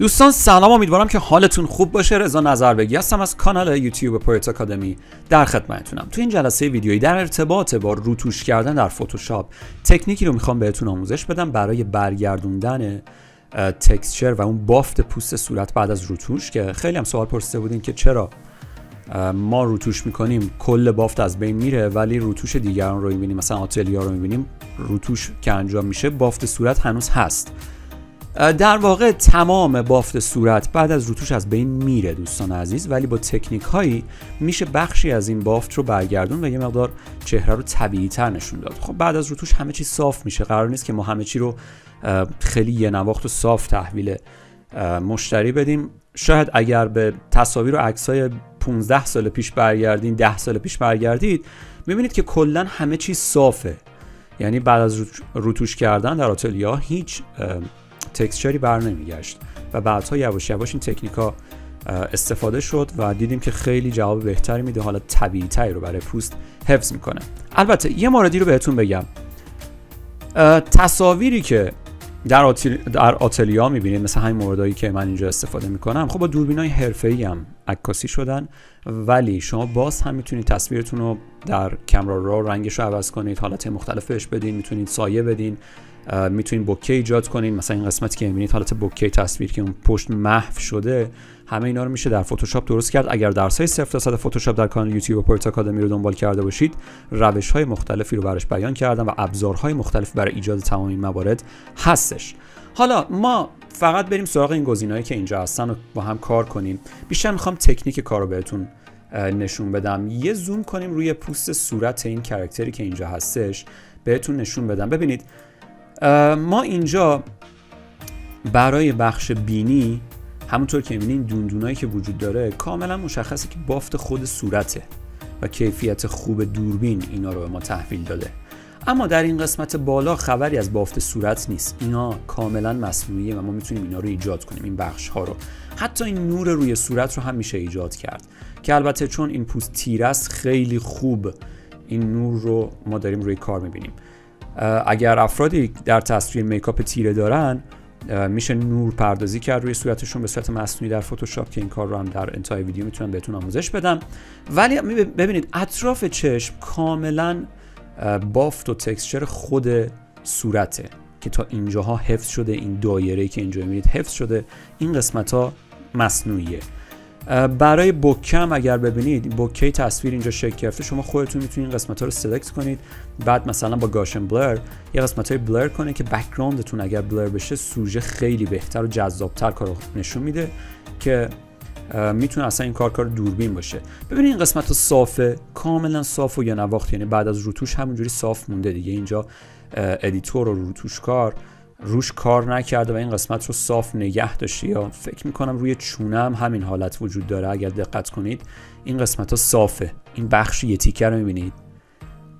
دوستان سلام امیدوارم که حالتون خوب باشه. رضا نظر بگی هستم از کانال یوتیوب پرویت آکادمی در خدمتتونم. تو این جلسه ویدیویی در ارتباط با روتوش کردن در فتوشاپ تکنیکی رو می‌خوام بهتون آموزش بدم برای برگردوندن تکسچر و اون بافت پوست صورت بعد از روتوش که خیلی هم سوال پرسیده بودین که چرا ما روتوش می‌کنیم کل بافت از بین میره ولی روتوش دیگران رو می‌بینیم. مثلا آتلیا رو می‌بینیم روتوش که انجام میشه بافت صورت هنوز هست. در واقع تمام بافت صورت بعد از روتوش از بین میره دوستان عزیز. ولی با تکنیک هایی میشه بخشی از این بافت رو برگردون و یه مقدار چهره رو طبیعی تر نشون داد. خب بعد از روتوش همه چی صاف میشه. قرار نیست که ما همه چی رو خیلی یه نواخت و صاف تحویل مشتری بدیم. شاید اگر به تصاویر و عکس های 15 سال پیش برگردین 10 سال پیش برگردید می‌بینید که کلا همه چی صافه. یعنی بعد از روتوش کردن در آتلیا هیچ تکسچری بر نمیگشت و بعدها یواش یواش این تکنیکا استفاده شد و دیدیم که خیلی جواب بهتری میده حالا طبیعی تری رو برای پوست حفظ می‌کنه البته یه موردی رو بهتون بگم تصاویری که در. در آتلیا می‌بینید مثل همین موردهایی که من اینجا استفاده می‌کنم خب با دوربین های هم عکاسی شدن. ولی شما باز هم می‌تونید تصویرتون رو در کامرا رو رنگش رو عوض کنید حالت مختلف بهش بدین می‌تونید سایه بدین می‌تونید بوکه ایجاد کنین. مثلا این قسمتی که می‌بینید حالت بوکه تصویر که اون پشت محو شده همه اینا رو میشه در فتوشاپ درست کرد. اگر درس های 0 درصد فتوشاپ در کانال یوتیوب پورت آکادمی رو دنبال کرده باشید روش های مختلفی رو براش بیان کردم و ابزارهای مختلف برای ایجاد تمام این موارد هستش. حالا ما فقط بریم سراغ این گزینه‌ای که اینجا هستن و با هم کار کنیم. بیشتر می‌خوام تکنیک کار بهتون نشون بدم. یه زوم کنیم روی پوست صورت این کرکتری که اینجا هستش. بهتون نشون بدم. ببینید ما اینجا برای بخش بینی همونطور که می‌بینین دوندونایی که وجود داره کاملا مشخصه که بافت خود صورته و کیفیت خوب دوربین اینا رو به ما تحویل داده. اما در این قسمت بالا خبری از بافت صورت نیست. اینا کاملا مصنوعیه و ما می‌تونیم اینا رو ایجاد کنیم این بخش ها رو. حتی این نور روی صورت رو هم میشه ایجاد کرد. که البته چون این پوست تیره است خیلی خوب این نور رو ما داریم روی کار می‌بینیم. اگر افرادی در تصویر میکاپ تیره دارن میشه نور پردازی کرد روی صورتشون به صورت مصنوعی در فتوشاپ که این کار رو هم در انتهای ویدیو می‌تونم بهتون آموزش بدم. ولی ببینید اطراف چشم کاملا بافت و تکسچر خود صورته که تا اینجاها حفظ شده این دایره که اینجا می‌بینید حفظ شده این قسمت ها مصنوعیه برای بوکم اگر ببینید بوکی تصویر اینجا شکل گرفته شما خودتون می‌تونید این قسمت ها رو سلکت کنید. بعد مثلا با گاشن بلر یه قسمت های بلر کنید که بکگراندتون اگر بلر بشه سوژه خیلی بهتر و جذابتر کار نشون میده که می‌تونه اصلا این کار کار دوربین باشه. ببینید این قسمت صافه کاملا صاف و یه نواخت. یعنی بعد از روتوش همونجوری صاف مونده دیگه. اینجا ادیتور و روتوش کار روش کار نکرده و این قسمت رو صاف نگه داشته. یا فکر می‌کنم روی چونه هم همین حالت وجود داره. اگر دقت کنید این قسمت ها صافه. این بخش یه تیکه رو می‌بینید.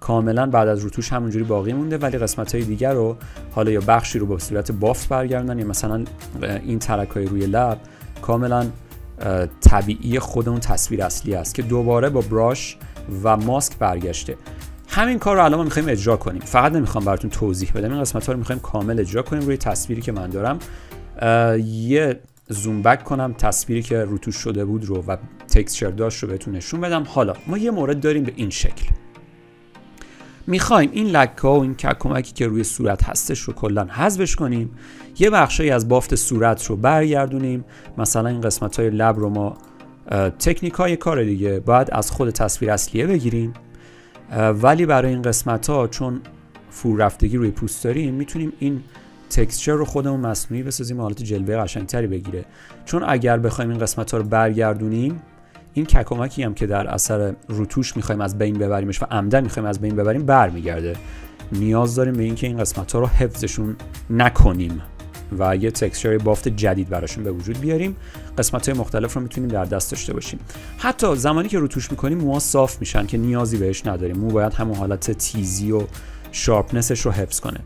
کاملا بعد از روتوش همونجوری باقی مونده. ولی قسمت های دیگر رو حالا یا بخشی رو به صورت بافت برگردن یا مثلا این ترک های روی لب کاملا طبیعی خود اون تصویر اصلی است که دوباره با brush و ماسک برگشته. همین کار رو الان ما می‌خوایم اجرا کنیم. فقط نمی‌خوام براتون توضیح بدم. این قسمت ها رو می‌خوایم کامل اجرا کنیم روی تصویری که من دارم. یه زوم بک کنم تصویری که روتوش شده بود رو و تکسچر داشت رو بهتون نشون بدم. حالا ما یه مورد داریم به این شکل. می‌خوایم این لکه و این ککمکی که روی صورت هستش رو کلا حذفش کنیم. یه بخشی از بافت صورت رو برگردونیم. مثلا این قسمت های لب رو ما تکنیک های کار دیگه باید از خود تصویر اصلیه بگیریم. ولی برای این قسمت ها چون فور رفتگی روی پوست داریم می‌تونیم این تکسچر رو خودمون مصنوعی بسازیم و حالت جلوه قشنگتری بگیره. چون اگر بخوایم این قسمت ها رو برگردونیم این ککمکی هم که در اثر روتوش می‌خوایم از بین ببریمش و عمدن می‌خوایم از بین ببریم برمیگرده. نیاز داریم به اینکه این قسمت ها رو حفظشون نکنیم و یه تکسچر بافت جدید براشون به وجود بیاریم. قسمت های مختلف رو می‌تونیم در دست داشته باشیم. حتی زمانی که روتوش می‌کنیم موها صاف میشن که نیازی بهش نداریم. مو باید همون حالت تیزی و sharpness ش رو حفظ کنه.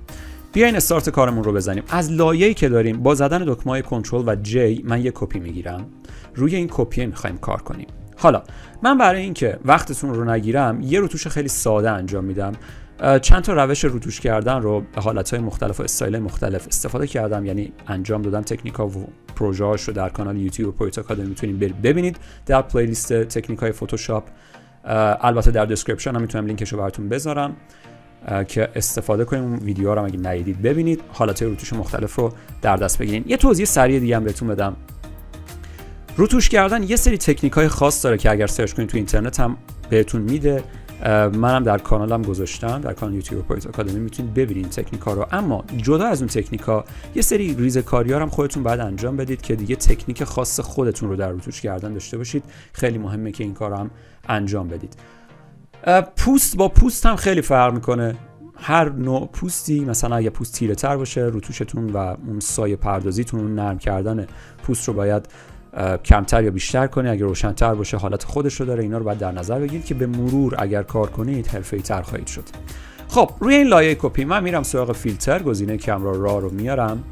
بیاین استارت کارمون رو بزنیم. از لایه‌ای که داریم با زدن دکمه کنترل و J من یه کپی می‌گیرم. روی این کپی می‌خوایم کار کنیم. حالا من برای اینکه وقتتون رو نگیرم یه روتوش خیلی ساده انجام میدم. چند تا روش روتوش کردن رو به حالت های مختلف و استایل مختلف استفاده کردم. یعنی انجام دادم تکنیک ها و پروژه رو در کانال یوتیوب پرویت آکادمی می‌تونید ببینید. در playlist تکنیک های فتوشاپ البته در description هم می‌تونم لینکش رو براتون بذارم که استفاده کنیم. اون ویدیو رو اگه ندیدید ببینید. حالت روتوش مختلف رو در دست بگیرید یه توضیح سریع دیگه هم بهتون بدم. روتوش کردن یه سری تکنیک های خاص داره که اگر search کنید تو اینترنت هم بهتون میده. منم در کانالم گذاشتم در کانال یوتیوب پرویت آکادمی می‌تونید ببینید تکنیک ها رو. اما جدا از اون تکنیک ها یه سری ریزه کاری هم خودتون باید انجام بدید که دیگه تکنیک خاص خودتون رو در روتوش کردن داشته باشید. خیلی مهمه که این کار هم انجام بدید. پوست با پوست هم خیلی فرق می‌کنه. هر نوع پوستی مثلا اگه پوست تیره تر باشه روتوشتون و اون سایه پردازیتون نرم کردن پوست رو باید کمتر یا بیشتر کنه اگر روشنتر باشه حالت خودش رو داره. اینا رو باید در نظر بگیرید که به مرور اگر کار کنید حرفه‌ای تر خواهید شد. خب روی این لایه کپی من میرم سراغ فیلتر. گزینه Camera Raw رو میارم.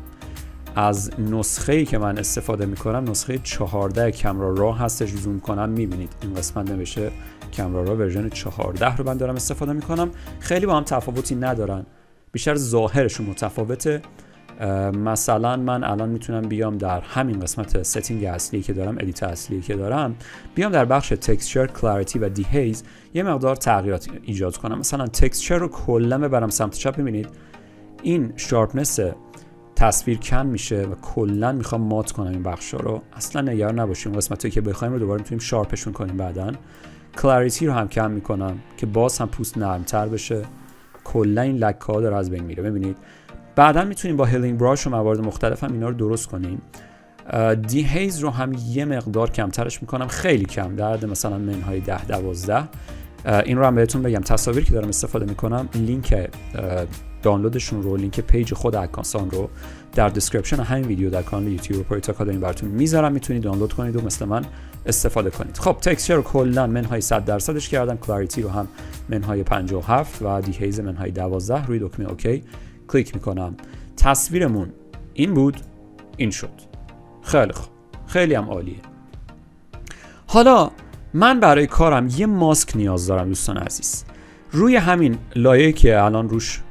از نسخه که من استفاده می‌کنم نسخه 14 Camera Raw هستش. زوم کنم می‌بینید. این قسمت نوشته Camera Raw version 14 رو من دارم استفاده می‌کنم. خیلی با هم تفاوتی ندارن. بیشتر ظاهرشون متفاوته. مثلا من الان می‌تونم بیام در همین قسمت setting اصلی که دارم edit اصلی که دارم بیام در بخش texture clarity و dehaze یه مقدار تغییرات ایجاد کنم. مثلا texture رو کلا ببرم سمت چپ. ببینید این sharpness تصویر کم میشه و کلا می‌خوام مات کنم این بخش رو. اصلا نگران نباشیم. قسمتی که بخوایم رو دوباره می‌تونیم sharp شون کنیم بعدا. clarity رو هم کم می‌کنم که باز هم پوست نرمتر بشه. کلا این لکه ها داره از بین میره. ببینید بعدا می‌تونیم با healing brush و موارد مختلف هم اینا رو درست کنیم. dehaze رو هم یه مقدار کمترش می‌کنم خیلی کم درد مثلا منهای 10 12 این رو هم بهتون بگم. تصاویری که دارم استفاده می‌کنم link download شون رو link page خود account شان رو در description همین ویدیو در کانال یوتیوب پرویت آکادمی براتون می‌ذارم. می‌تونید دانلود کنید و مثل من استفاده کنید. خب texture رو کلا منهای 100 درصدش کردم. clarity رو هم منهای 57 و dehaze منهای 12 روی دکمه OK. کلیک می‌کنم. تصویرمون این بود این شد. خیلی خوب. خیلی هم عالیه. حالا من برای کارم یه ماسک نیاز دارم دوستان عزیز. روی همین لایه که الان روش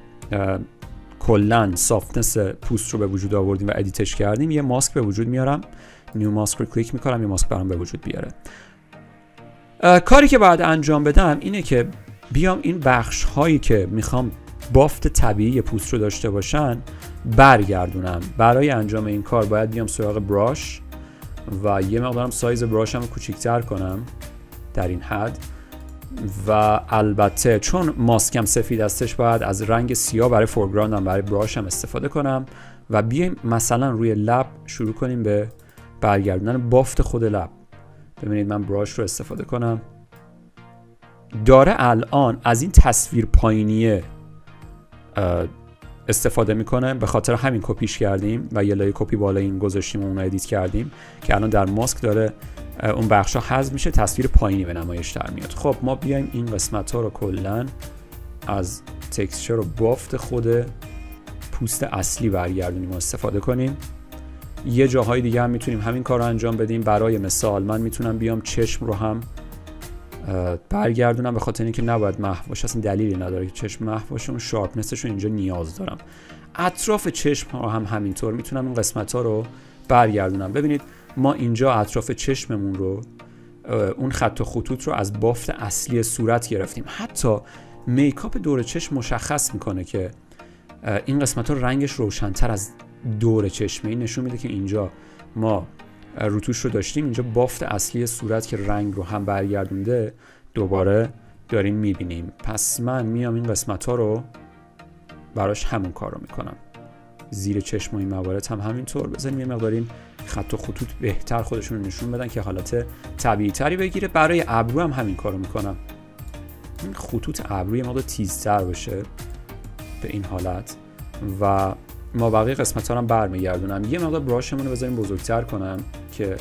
کلا softness پوست رو به وجود آوردیم و edit ش کردیم یه ماسک به وجود میارم. new mask رو کلیک می‌کنم یه ماسک برام به وجود بیاره. کاری که باید انجام بدم اینه که بیام این بخش هایی که می‌خوام بافت طبیعی پوست رو داشته باشن برگردونم. برای انجام این کار باید بیام سراغ brush و یه مقدارم size brush م رو کوچیکتر کنم در این حد. و البته چون ماسکم سفید هستش باید از رنگ سیاه برای foreground م برای brush م استفاده کنم و بیایم مثلا روی لب شروع کنیم به برگردوندن بافت خود لب. ببینید من brush رو استفاده کنم. داره الان از این تصویر پایینیه. استفاده می‌کنه. به خاطر همین کپیش کردیم و یه لایه کپی بالا این گذاشتیم و اون edit کردیم که الان در ماسک داره اون بخش ها حذف میشه تصویر پایینی به نمایش در میاد. خب ما بیایم این قسمت ها رو کلا از تکسچر و بافت خود پوست اصلی برگردونیم و استفاده کنیم. یه جاهای دیگه هم می‌تونیم همین کار رو انجام بدیم. برای مثال من می‌تونم بیام چشم رو هم برگردونم به خاطر اینکه نباید محو باشه اصلا دلیلی نداره که چشم محو باشه اون شارپنسش رو اینجا نیاز دارم. اطراف چشم ها هم همینطور می‌تونم این قسمت ها رو برگردونم. ببینید ما اینجا اطراف چشممون رو اون خط و خطوط رو از بافت اصلی صورت گرفتیم. حتی میکاپ دور چشم مشخص می‌کنه که این قسمت ها رنگش روشنتر از دور چشمه. این نشون میده که اینجا ما روتوش رو داشتیم. اینجا بافت اصلی صورت که رنگ رو هم برگردونده دوباره داریم می‌بینیم. پس من میام این قسمت ها رو براش همون کار رو می‌کنم. زیر چشم و این موارد هم همینطور بزنیم. یه مقدار خط و خطوط بهتر خودشون رو نشون بدن که حالت طبیعی تری بگیره. برای ابرو هم همین کارو می‌کنم. این خطوط ابرو یه مقدار تیزتر باشه به این حالت و ما بقیه قسمت ها رو برمیگردونم. یه مقدار براشمون رو بذاریم بزرگتر کنم که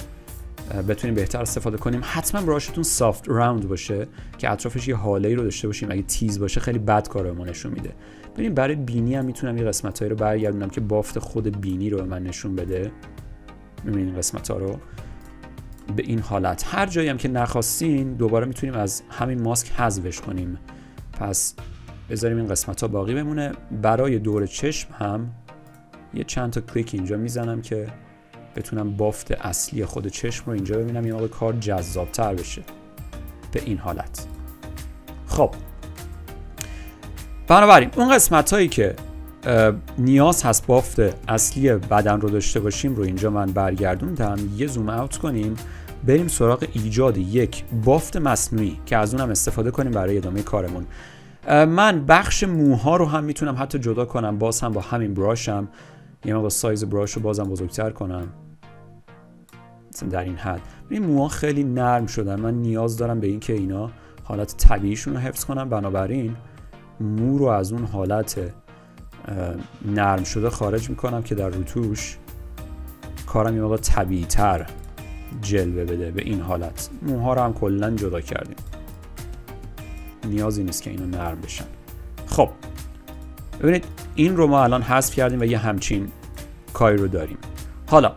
بتونیم بهتر استفاده کنیم. حتما براشتون سافت راوند باشه که اطرافش یه حاله ای رو داشته باشیم. اگه تیز باشه خیلی بد کارمون نشون میده. ببین برای بینی هم می‌تونم یه قسمت رو برگردونم که بافت خود بینی رو به من نشون بده. این قسمت ها رو به این حالت. هر جایی هم که نخواستین دوباره می‌تونیم از همین ماسک حذفش کنیم. پس بذاریم این قسمت ها باقی بمونه. برای دور چشم هم یه چند تا کلیک اینجا می‌زنم که بتونم بافت اصلی خود چشم رو اینجا ببینم یه موقع کار جذابتر بشه. به این حالت. خب. بنابراین اون قسمت هایی که نیاز هست بافت اصلی بدن رو داشته باشیم رو اینجا من برگردوندم. یه زوم اوت کنیم. بریم سراغ ایجاد یک بافت مصنوعی که از اونم استفاده کنیم برای ادامه کارمون. من بخش موها رو هم می‌تونم حتی جدا کنم. باز هم با همین براشم. یه موقع سایز براش رو بازم بزرگتر کنم. در این حد. این موها خیلی نرم شدن. من نیاز دارم به اینکه اینا حالت طبیعیشون رو حفظ کنم بنابراین مو رو از اون حالت نرم شده خارج می‌کنم که در روتوش کارم یه موقع طبیعی تر جلوه بده به این حالت. موها رو هم کلا جدا کردیم. نیازی نیست که اینو نرم بشن. خب ببینید این رو ما الان حذف کردیم و یه همچین کاری رو داریم. حالا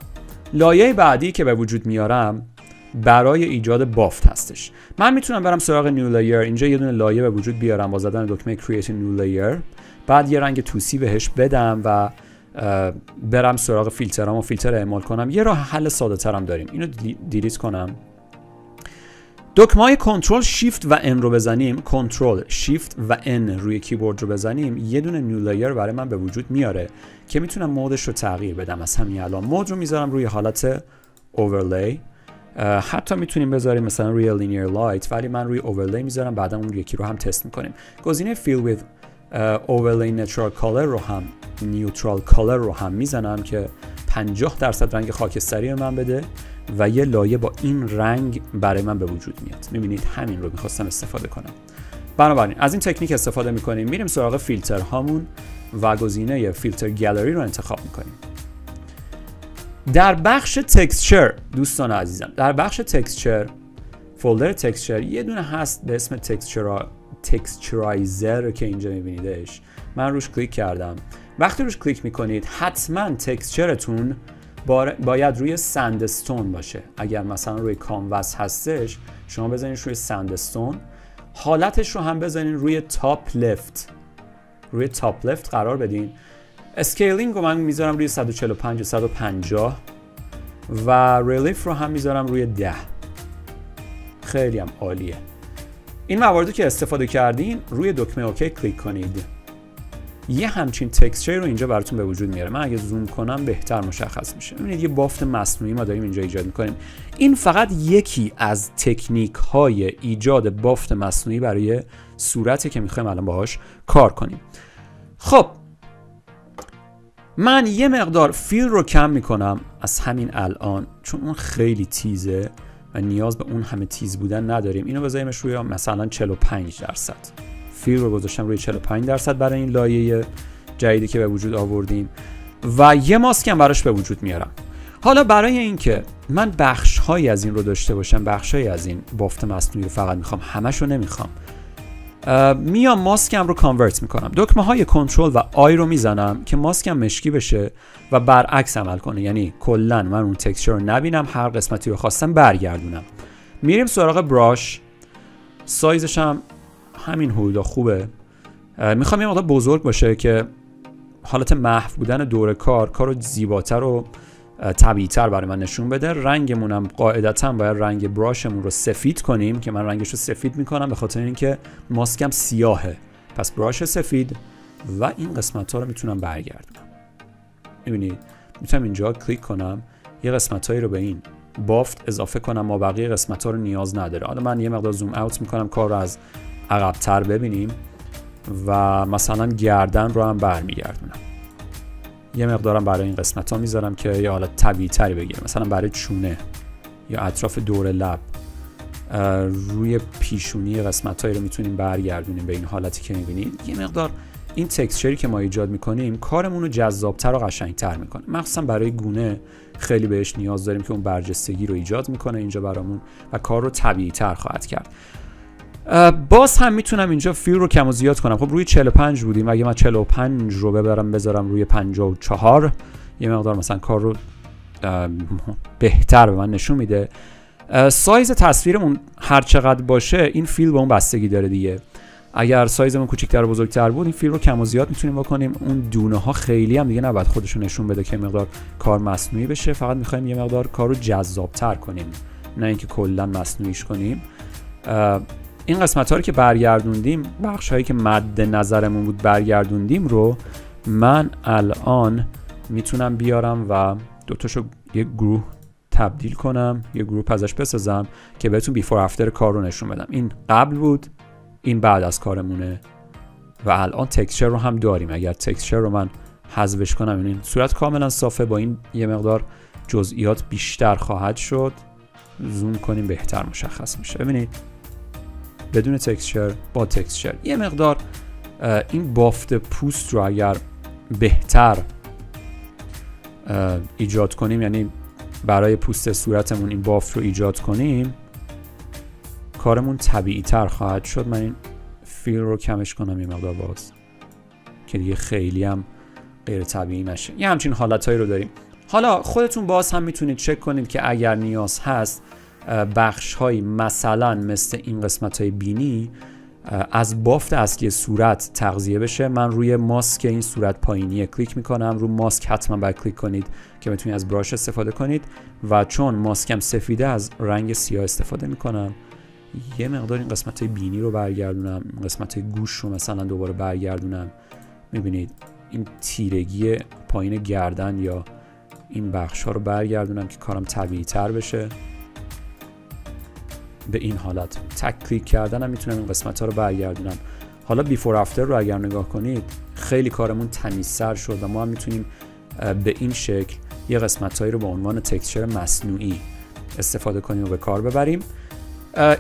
لایه بعدی که به وجود میارم برای ایجاد بافت هستش. من می‌تونم برم سراغ new layer اینجا یه دونه لایه به وجود بیارم با زدن دکمه create new layer. بعد یه رنگ توسی بهش بدم و برم سراغ فیلترام و فیلتر اعمال کنم. یه راه حل ساده ترم داریم. اینو delete کنم. دکمه control shift و N رو بزنیم. control shift و N روی کیبورد رو بزنیم. یه دونه new layer برای من به وجود میاره که می‌تونم mode ش رو تغییر بدم. از همین الان mode رو می‌ذارم روی حالت overlay حتی می‌تونیم بذاریم مثلا روی linear light ولی من روی overlay می‌ذارم. بعدا اون یکی رو هم تست می‌کنیم. گزینه fill with overlay natural color رو هم neutral color رو هم می‌زنم که 50 درصد رنگ خاکستری من بده. و یه لایه با این رنگ برای من به وجود میاد. می‌بینید همین رو می‌خواستم استفاده کنم. بنابراین از این تکنیک استفاده می‌کنیم. میریم سراغ فیلتر هامون و گزینه filter gallery رو انتخاب می‌کنیم. در بخش texture دوستان عزیزم در بخش texture folder texture یه دونه هست به اسم texture texturizer که اینجا میبینیدش. من روش کلیک کردم. وقتی روش کلیک می‌کنید حتما texture تون باید روی sandstone باشه. اگر مثلا روی canvas هستش شما بزنید روی sandstone حالتش رو هم بزنین روی top left روی top left قرار بدین. scaling رو من می‌ذارم روی 145 و 150 و relief رو هم می‌ذارم روی 10 خیلی هم عالیه. این مواردی که استفاده کردین روی دکمه OK کلیک کنید. یه همچین texture رو اینجا براتون به وجود میاره. من اگه زوم کنم بهتر مشخص میشه. ببینید یه بافت مصنوعی ما داریم اینجا ایجاد می‌کنیم. این فقط یکی از تکنیک های ایجاد بافت مصنوعی برای صورتی که می‌خوایم الان باهاش کار کنیم. خب من یه مقدار فیل رو کم می‌کنم از همین الان چون اون خیلی تیزه و نیاز به اون همه تیز بودن نداریم. اینو بذاریمش روی مثلا 45 درصد. فیل رو گذاشتم روی 45 درصد برای این لایه جدیدی که به وجود آوردیم. و یه ماسک هم براش به وجود میارم. حالا برای اینکه من بخش هایی از این رو داشته باشم بخش از این بافت مصنوعی رو فقط می‌خوام همش رو نمی‌خوام میام ماسکم رو کانورت می‌کنم. دکمه های کنترل و آی رو می‌زنم که ماسکم مشکی بشه و برعکس عمل کنه. یعنی کلا من اون تکسچر رو نبینم هر قسمتی رو خواستم برگردونم. میریم سراغ براش سایزش هم همین حدودا خوبه. می‌خوام یه مقدار بزرگ باشه که حالت محو بودن دور کار کار زیباتر و طبیعیتر برای من نشون بده. رنگمونم قاعدتا باید رنگ براشمون رو سفید کنیم که من رنگش رو سفید می‌کنم به خاطر اینکه ماسکم سیاهه. پس براش سفید و این قسمت ها رو می‌تونم برگردونم. می‌بینید می‌تونم اینجا کلیک کنم. یه قسمت هایی رو به این بافت اضافه کنم. ما بقیه قسمت ها رو نیاز نداره. حالا من یه مقدار زوم اوت می‌کنم. کار رو از عقبتر ببینیم و مثلا گردن رو هم برمیگردونم. یه مقدارم برای این قسمت ها می‌ذارم که یه حالت طبیعی تری بگیره مثلا برای چونه یا اطراف دور لب روی پیشونی قسمت هایی رو می‌تونیم برگردونیم به این حالتی که می‌بینید. یه مقدار این تکسچری که ما ایجاد می‌کنیم کارمون رو جذابتر و قشنگتر می‌کنه. مخصوصا برای گونه خیلی بهش نیاز داریم که اون برجستگی رو ایجاد می‌کنه اینجا برامون و کار رو طبیعی تر خواهد کرد. باز هم می‌تونم اینجا فیل رو کم و زیاد کنم. خب روی 45 بودیم. اگه من 45 رو ببرم بذارم روی 54 یه مقدار مثلا کار رو بهتر به من نشون میده. سایز تصویرمون هر چقدر باشه این فیل به اون بستگی داره دیگه. اگر سایزمون کوچیک‌تر و بزرگتر بود این فیل رو کم و زیاد می‌تونیم بکنیم. اون دونه ها خیلی هم دیگه نباید خودشون نشون بده که مقدار کار مصنوعی بشه. فقط می‌خوایم یه مقدار کار رو جذابتر کنیم. نه اینکه کلا مصنوعیش کنیم. این قسمت ها رو که برگردوندیم بخش هایی که مد نظرمون بود برگردوندیم رو من الان می‌تونم بیارم و دوتاشو یه گروه تبدیل کنم یه گروه ازش بسازم که بهتون بیفور افتر کار رو نشون بدم. این قبل بود این بعد از کارمونه و الان تکسچر رو هم داریم. اگر تکسچر رو من حذفش کنم این صورت کاملا صافه با این یه مقدار جزئیات بیشتر خواهد شد. زوم کنیم بهتر مشخص میشه. ببینید. بدون تکسچر با تکسچر. یه مقدار این بافت پوست رو اگر بهتر ایجاد کنیم یعنی برای پوست صورتمون این بافت رو ایجاد کنیم کارمون طبیعی تر خواهد شد. من این فیل رو کمش کنم یه مقدار باز که دیگه خیلی هم غیر طبیعی نشه. یه همچین حالتهایی رو داریم. حالا خودتون باز هم می‌تونید چک کنید که اگر نیاز هست بخش های مثلا مثل این قسمت های بینی از بافت اصلی صورت تغذیه بشه. من روی ماسک این صورت پایینی کلیک می‌کنم. رو ماسک حتما باید کلیک کنید که بتونید از براش استفاده کنید. و چون ماسکم سفیده از رنگ سیاه استفاده می‌کنم. یه مقدار این قسمت های بینی رو برگردونم. قسمت های گوش رو مثلا دوباره برگردونم. می‌بینید این تیرگی پایین گردن یا این بخش ها رو برگردونم که کارم طبیعی تر بشه. به این حالت. تک کلیک کردنم می‌تونم این قسمت ها رو برگردونم. حالا بیفور افتر رو اگر نگاه کنید خیلی کارمون تمیزتر شد و ما هم می‌تونیم به این شکل یه قسمت هایی رو با عنوان تکسچر مصنوعی استفاده کنیم و به کار ببریم.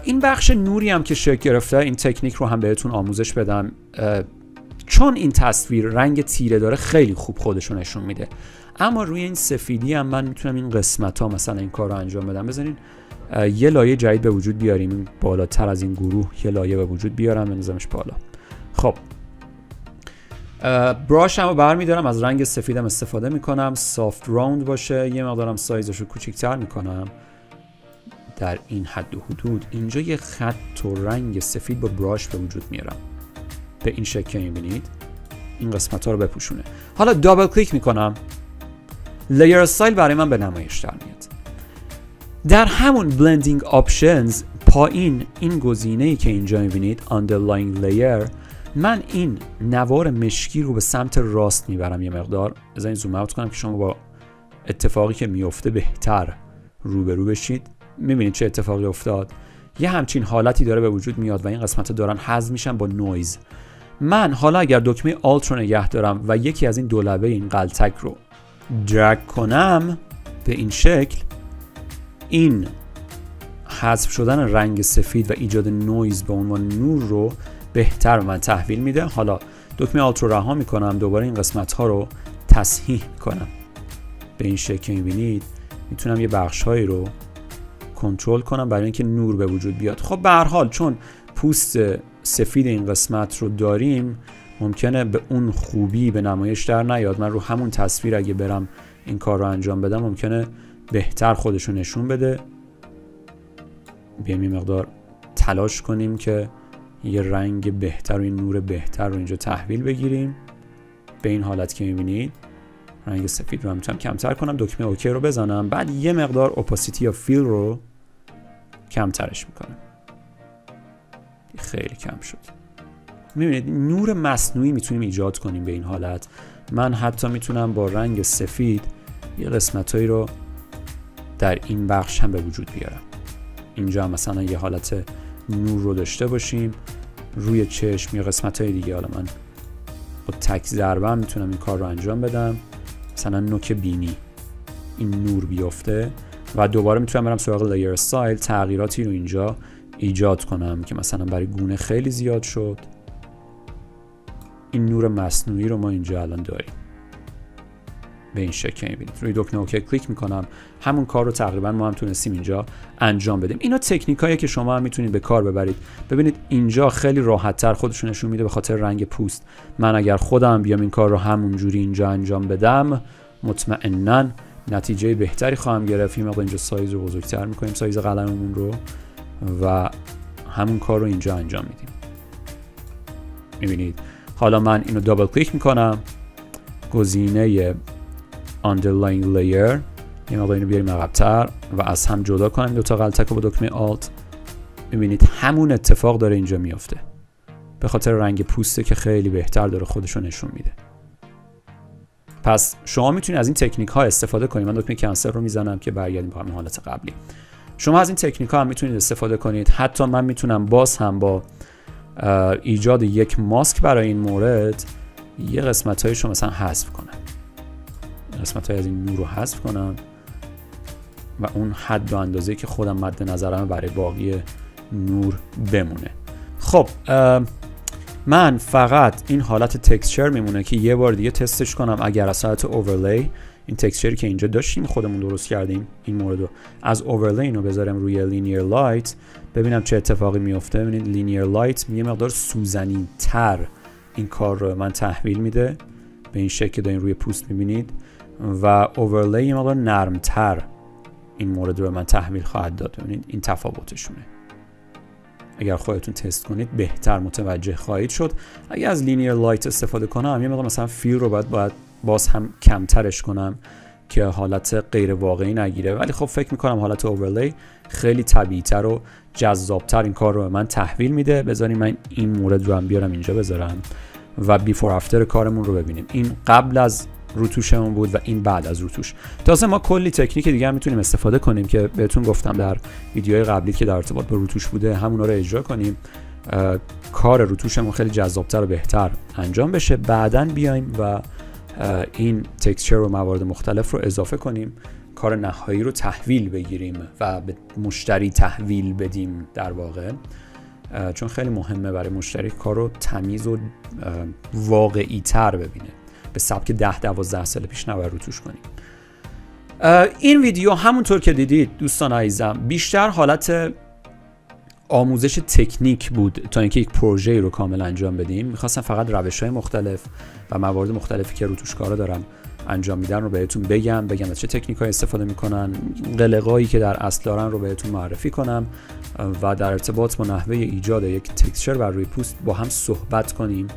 این بخش نوری هم که شکل گرفته این تکنیک رو هم بهتون آموزش بدم. چون این تصویر رنگ تیره داره خیلی خوب خودشون نشون میده. اما روی این سفیدی هم من می‌تونم این قسمت ها مثلا این کار رو انجام بدم. بزنین. یه لایه جدید به وجود بیاریم بالاتر از این گروه یه لایه به وجود بیارم بنظامش بالا. خب. براش هم برمیدارم از رنگ سفیدم استفاده می‌کنم. سافت راوند باشه یه مقدارم سایزش رو کوچیکتر می‌کنم. در این حد و حدود. اینجا یه خط و رنگ سفید با brush به وجود میارم. به این شکل می‌بینید این قسمت ها رو بپوشونه. حالا double click می‌کنم. layer style برای من به نمایش در میاد. در همون blending options پایین این گزینه ای که اینجا می‌بینید underlying layer من این نوار مشکی رو به سمت راست می‌برم یه مقدار. بذارین zoom out کنم که شما با اتفاقی که میفته بهتر روبرو بشید. می‌بینید چه اتفاقی افتاد؟ یه همچین حالتی داره به وجود میاد و این قسمت دارن حذف میشن با نویز من حالا اگر دکمه Alt رو نگه دارم و یکی از این دولبه این غلتک رو drag کنم به این شکل این حذف شدن رنگ سفید و ایجاد نویز به عنوان نور رو بهتر من تحویل میده. حالا دکمه آلت رو رها می‌کنم دوباره این قسمت ها رو تصحیح کنم. به این شکل می‌بینید می‌تونم یه بخش هایی رو کنترل کنم برای اینکه نور به وجود بیاد. خب به هر حال چون پوست سفید این قسمت رو داریم ممکنه به اون خوبی به نمایش در نیاد. من رو همون تصویر اگه برم این کار رو انجام بدم ممکنه بهتر خودش رو نشون بده. بیایم یه مقدار تلاش کنیم که یه رنگ بهتر و این نور بهتر رو اینجا تحویل بگیریم. به این حالت که می‌بینید رنگ سفید رو می‌تونم کمتر کنم. دکمه اوکی رو بزنم. بعد یه مقدار اپاسیتی یا فیل رو کمترش می‌کنم. خیلی کم شد. می‌بینید نور مصنوعی می‌تونیم ایجاد کنیم به این حالت. من حتی می‌تونم با رنگ سفید یه قسمتهایی رو در این بخش هم به وجود بیارم. اینجا مثلا یه حالت نور رو داشته باشیم روی چشم یا قسمت های دیگه. حالا من با تک ضربه می‌تونم این کار رو انجام بدم. مثلا نوک بینی. این نور بیفته و دوباره می‌تونم برم سراغ layer style تغییراتی رو اینجا ایجاد کنم که مثلا برای گونه خیلی زیاد شد. این نور مصنوعی رو ما اینجا الان داریم. به این شکل می‌بینید. روی دکمه OK کلیک می‌کنم. همون کار رو تقریبا ما هم تونستیم اینجا انجام بدیم. اینا تکنیکایی که شما هم می‌تونید به کار ببرید. ببینید اینجا خیلی راحت تر خودشون نشون میده به خاطر رنگ پوست. من اگر خودم بیام این کار رو همون جوری اینجا انجام بدم مطمئنا نتیجه بهتری خواهم گرفت. این اینجا سایز رو بزرگتر می‌کنیم. سایز قلممون رو و همون کار رو اینجا انجام میدیم. می‌بینید؟ حالا من اینو دابل کلیک می‌کنم. گزینه underlying layer. این مقدار اینو بیاریم عقبتر و از هم جدا کنم دو تا غلطک با دکمه alt. می‌بینید همون اتفاق داره اینجا میافته. به خاطر رنگ پوسته که خیلی بهتر داره خودشو نشون میده. پس شما می‌تونید از این تکنیک ها استفاده کنید. من دکمه کنسل رو می‌زنم که برگردیم به همین حالت قبلی. شما از این تکنیک ها هم می‌تونید استفاده کنید. حتی من می‌تونم باز هم با ایجاد یک ماسک برای این مورد یه قسمت هایش رو مثلا حذف کنم. قسمت های از این نور رو حذف کنم و اون حد و اندازه که خودم مد نظرم برای باقی نور بمونه. خب من فقط این حالت texture میمونه که یه بار دیگه تستش کنم اگر از حالت overlay این texture ی که اینجا داشتیم خودمون درست کردیم این مورد رو. از overlay اینو بذارم روی linear light ببینم چه اتفاقی میفته. ببینید linear light یه مقدار سوزنی تر این کار رو من تحویل میده. به این شکل که دارین روی پوست می‌بینید. و overlay یه مقدار نرمتر این مورد رو من تحویل خواهد داد. ببینید این تفاوتشونه. اگر خودتون تست کنید بهتر متوجه خواهید شد. اگر از linear light استفاده کنم یه مقدار مثلا fill رو باید باید باز هم کمترش کنم که حالت غیر واقعی نگیره. ولی خب فکر می‌کنم حالت overlay خیلی طبیعیتر و جذابتر این کار رو به من تحویل میده. بذاریم من این مورد رو هم بیارم اینجا بذارم و بیفور افتر کارمون رو ببینیم. این قبل از روتوشمون بود و این بعد از روتوش. تازه ما کلی تکنیک دیگه هم می‌تونیم استفاده کنیم که بهتون گفتم در ویدیوهای قبلی که در ارتباط با روتوش بوده همون رو اجرا کنیم. کار روتوشمون خیلی جذابتر و بهتر انجام بشه. بعدا بیایم و این تکسچر و موارد مختلف رو اضافه کنیم. کار نهایی رو تحویل بگیریم و به مشتری تحویل بدیم در واقع. چون خیلی مهمه برای مشتری کار رو تمیز و واقعی تر ببینه. به سبک 10 12 سال پیش نباید رو توش کنیم. این ویدیو همونطور که دیدید دوستان عزیزم بیشتر حالت آموزش تکنیک بود تا اینکه یک پروژه رو کامل انجام بدیم. می‌خواستم فقط روش های مختلف و موارد مختلفی که رو توش کارا دارم انجام میدن رو بهتون بگم بگم از چه تکنیک های استفاده می‌کنن قلق‌هایی که در اصل دارن رو بهتون معرفی کنم و در ارتباط با نحوه ایجاد یک texture بر روی پوست با هم صحبت کنیم.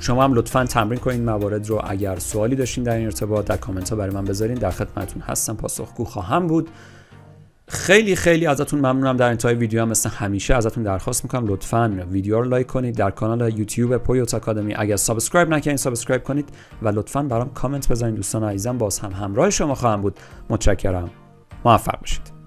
شما هم لطفا تمرین کنید موارد رو اگر سوالی داشتین در این ارتباط در کامنت ها برای من بذارین. در خدمتتون هستم. پاسخگو خواهم بود. خیلی خیلی ازتون ممنونم. در انتهای ویدیو هم مثل همیشه ازتون درخواست می‌کنم. لطفا ویدیو رو like کنید. در کانال یوتیوب Pivot Academy اگر subscribe نکردید subscribe کنید و لطفا برام کامنت بذارین. دوستان عزیزم باز هم همراه شما خواهم بود. متشکرم. موفق باشید.